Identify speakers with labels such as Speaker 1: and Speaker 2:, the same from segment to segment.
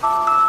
Speaker 1: Bye.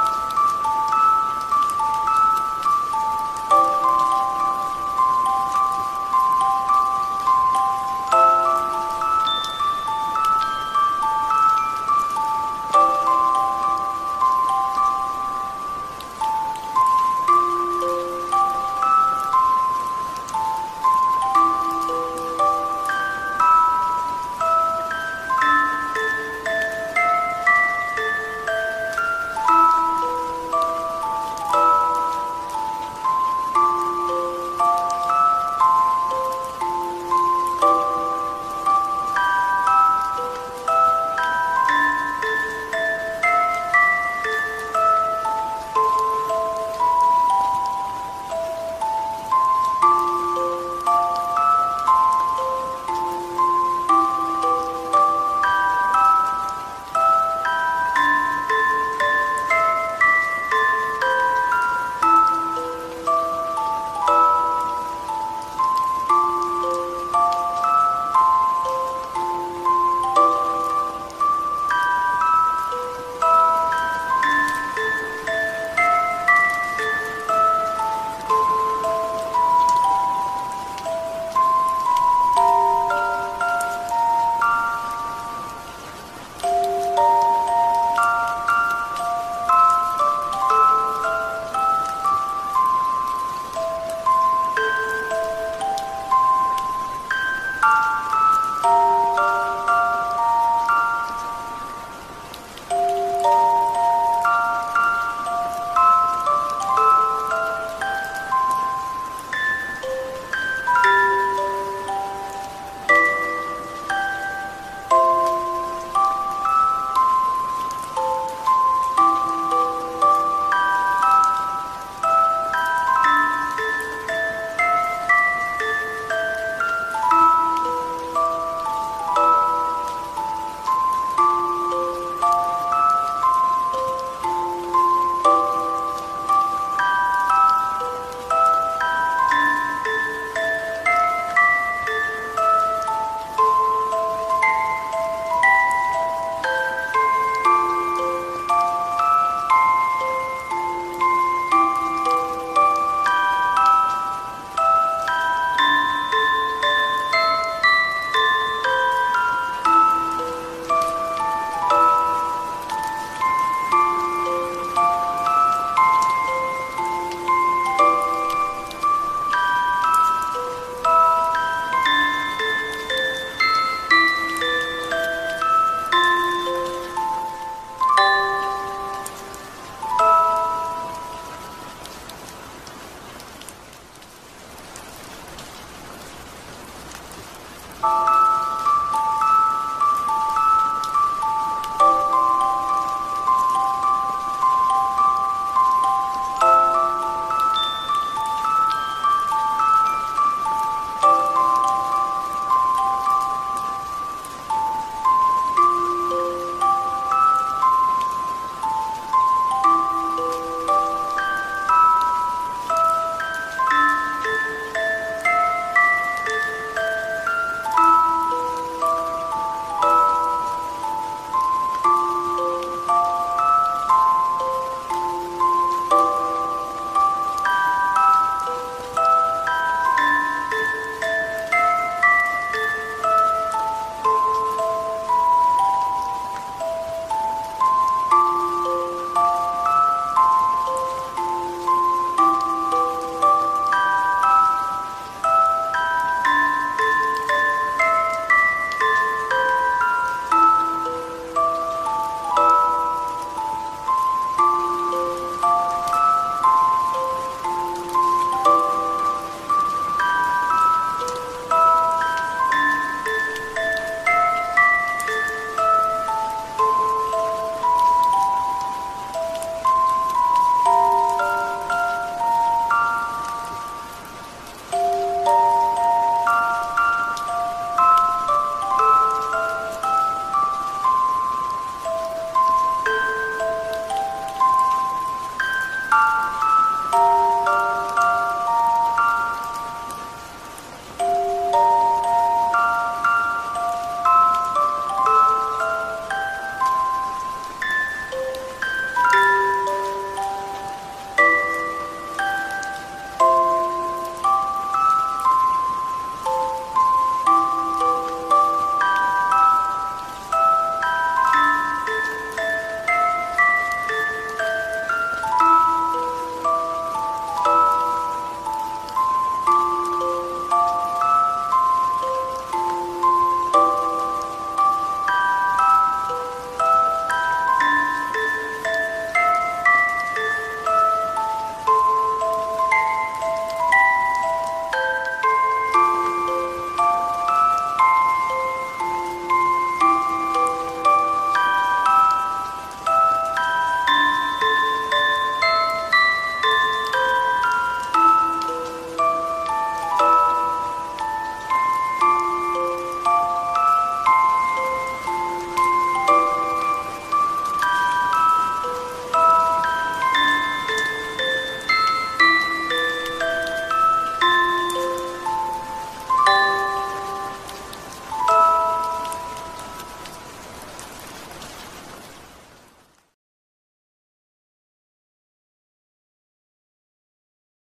Speaker 1: Bye.